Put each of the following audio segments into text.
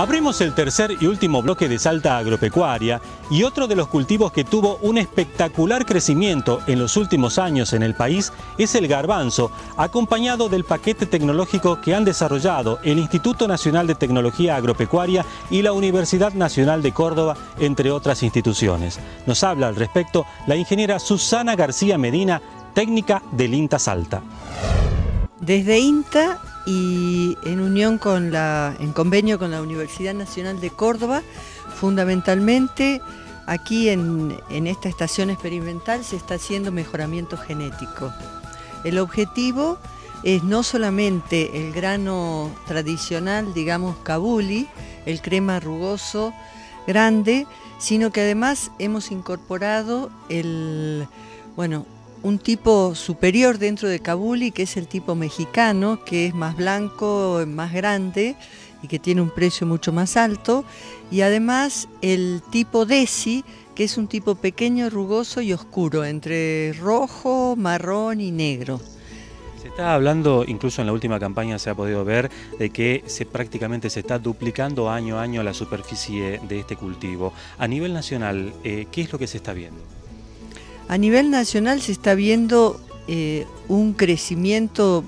Abrimos el tercer y último bloque de Salta Agropecuaria y otro de los cultivos que tuvo un espectacular crecimiento en los últimos años en el país es el garbanzo, acompañado del paquete tecnológico que han desarrollado el Instituto Nacional de Tecnología Agropecuaria y la Universidad Nacional de Córdoba, entre otras instituciones. Nos habla al respecto la ingeniera Susana García Medina, técnica del INTA Salta. Desde INTA y en unión con la, en convenio con la Universidad Nacional de Córdoba, fundamentalmente aquí en, esta estación experimental se está haciendo mejoramiento genético. El objetivo es no solamente el grano tradicional, digamos, kabuli, el crema rugoso grande, sino que además hemos incorporado el, bueno, un tipo superior dentro de Kabuli, que es el tipo mexicano, que es más blanco, más grande y que tiene un precio mucho más alto. Y además el tipo Desi, que es un tipo pequeño, rugoso y oscuro, entre rojo, marrón y negro. Se está hablando, incluso en la última campaña se ha podido ver, de que se, prácticamente se está duplicando año a año la superficie de este cultivo. A nivel nacional, eh, ¿qué es lo que se está viendo? A nivel nacional se está viendo eh, un crecimiento,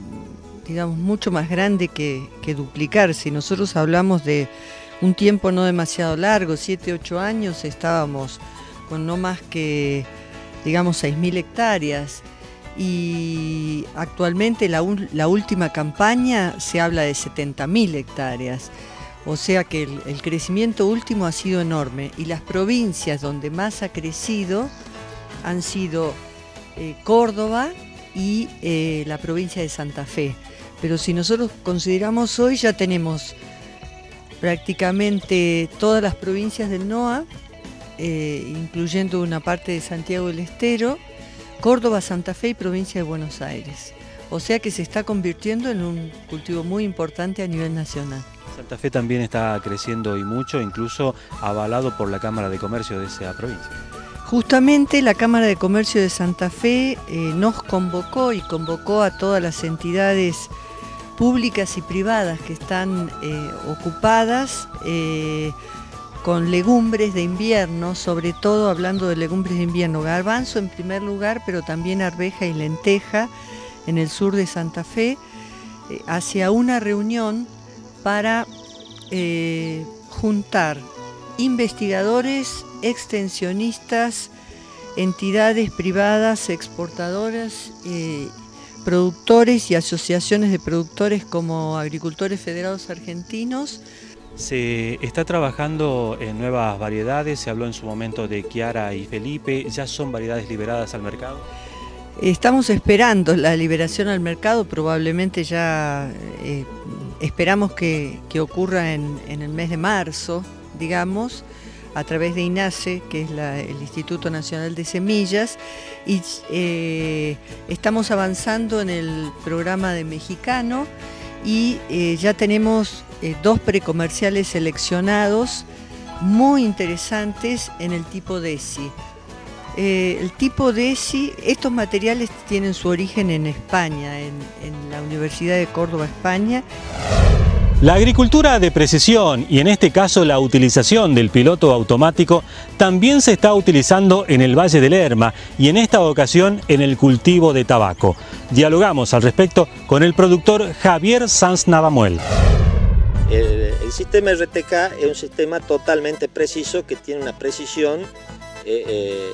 digamos, mucho más grande que, duplicar. Si Nosotros hablamos de un tiempo no demasiado largo, 7, 8 años, estábamos con no más que, digamos, 6.000 hectáreas. Y actualmente la, última campaña se habla de 70.000 hectáreas. O sea que el crecimiento último ha sido enorme. Y las provincias donde más ha crecido han sido eh, Córdoba y eh, la provincia de Santa Fe. Pero si nosotros consideramos hoy ya tenemos prácticamente todas las provincias del NOA, eh, incluyendo una parte de Santiago del Estero, Córdoba, Santa Fe y provincia de Buenos Aires. O sea que se está convirtiendo en un cultivo muy importante a nivel nacional. Santa Fe también está creciendo y mucho, incluso avalado por la Cámara de Comercio de esa provincia. Justamente la Cámara de Comercio de Santa Fe eh, nos convocó y convocó a todas las entidades públicas y privadas que están eh, ocupadas eh, con legumbres de invierno, sobre todo hablando de legumbres de invierno, garbanzo en primer lugar, pero también arveja y lenteja en el sur de Santa Fe, hacia una reunión para juntar investigadores, extensionistas, entidades privadas, exportadoras, eh, productores y asociaciones de productores como Agricultores Federados Argentinos. Se está trabajando en nuevas variedades, se habló en su momento de Kiara y Felipe, ¿ya son variedades liberadas al mercado? Estamos esperando la liberación al mercado, probablemente ya eh, esperamos que, ocurra en el mes de marzo, digamos, a través de INASE, que es el Instituto Nacional de Semillas, y eh, estamos avanzando en el programa de mexicano y eh, ya tenemos eh, dos precomerciales seleccionados muy interesantes en el tipo DESI. el tipo DESI, estos materiales tienen su origen en España, en la Universidad de Córdoba, España. La agricultura de precisión y en este caso la utilización del piloto automático también se está utilizando en el Valle del Lerma y en esta ocasión en el cultivo de tabaco. Dialogamos al respecto con el productor Javier Sanz Navamuel. El, sistema RTK es un sistema totalmente preciso que tiene una precisión eh, eh,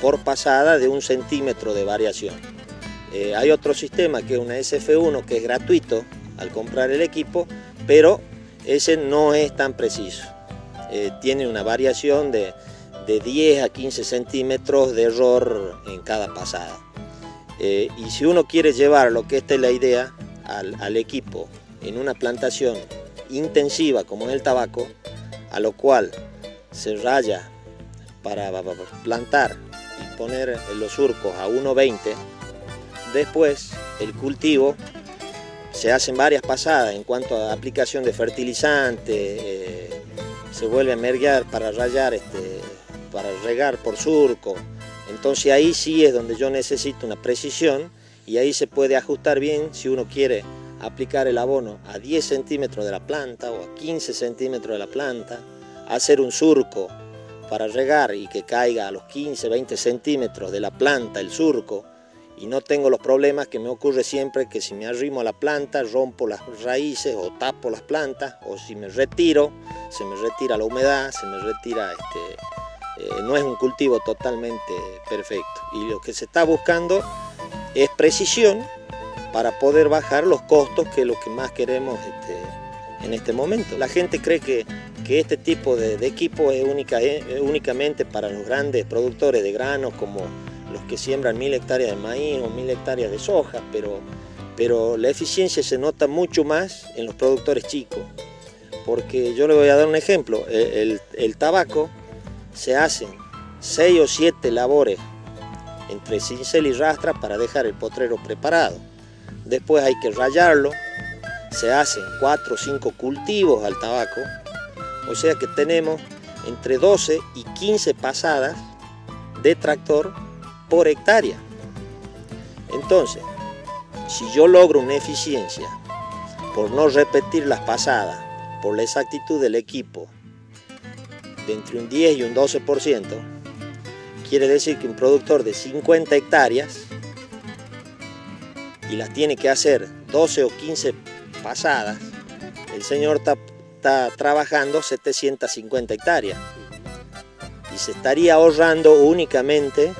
por pasada de un centímetro de variación. Eh, hay otro sistema que es una SF1 que es gratuito al comprar el equipo pero ese no es tan preciso. Eh, tiene una variación de, 10 a 15 centímetros de error en cada pasada. Eh, y si uno quiere llevar lo que esta es la idea al, equipo en una plantación intensiva como es el tabaco, a lo cual se raya para plantar y poner los surcos a 1,20, después el cultivo se hacen varias pasadas en cuanto a aplicación de fertilizante, eh, se vuelve a merguear para rayar, este, para regar por surco. Entonces ahí sí es donde yo necesito una precisión y ahí se puede ajustar bien si uno quiere aplicar el abono a 10 centímetros de la planta o a 15 centímetros de la planta, hacer un surco para regar y que caiga a los 15, 20 centímetros de la planta el surco y no tengo los problemas que me ocurre siempre que si me arrimo a la planta rompo las raíces o tapo las plantas o si me retiro se me retira la humedad, se me retira este, eh, no es un cultivo totalmente perfecto y lo que se está buscando es precisión para poder bajar los costos que es lo que más queremos este, en este momento. La gente cree que, que este tipo de, equipo es, es únicamente para los grandes productores de granos como los que siembran mil hectáreas de maíz o mil hectáreas de soja, pero, pero la eficiencia se nota mucho más en los productores chicos. Porque yo le voy a dar un ejemplo, el, el tabaco se hacen seis o siete labores entre cincel y rastra para dejar el potrero preparado. Después hay que rayarlo, se hacen cuatro o cinco cultivos al tabaco, o sea que tenemos entre 12 y 15 pasadas de tractor por hectárea. Entonces, si yo logro una eficiencia por no repetir las pasadas, por la exactitud del equipo, de entre un 10 y un 12%, quiere decir que un productor de 50 hectáreas y las tiene que hacer 12 o 15 pasadas, el señor está, está trabajando 750 hectáreas y se estaría ahorrando únicamente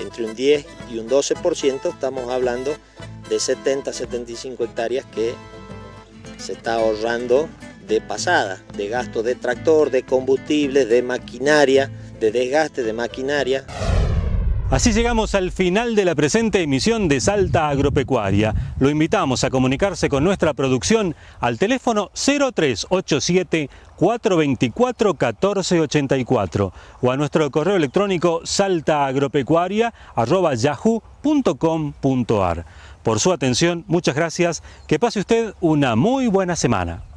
entre un 10 y un 12%, estamos hablando de 70 75 hectáreas que se está ahorrando de pasada, de gasto de tractor, de combustible, de maquinaria, de desgaste de maquinaria. Así llegamos al final de la presente emisión de Salta Agropecuaria. Lo invitamos a comunicarse con nuestra producción al teléfono 0387 424 1484 o a nuestro correo electrónico saltaagropecuaria.yahoo.com.ar. Por su atención, muchas gracias. Que pase usted una muy buena semana.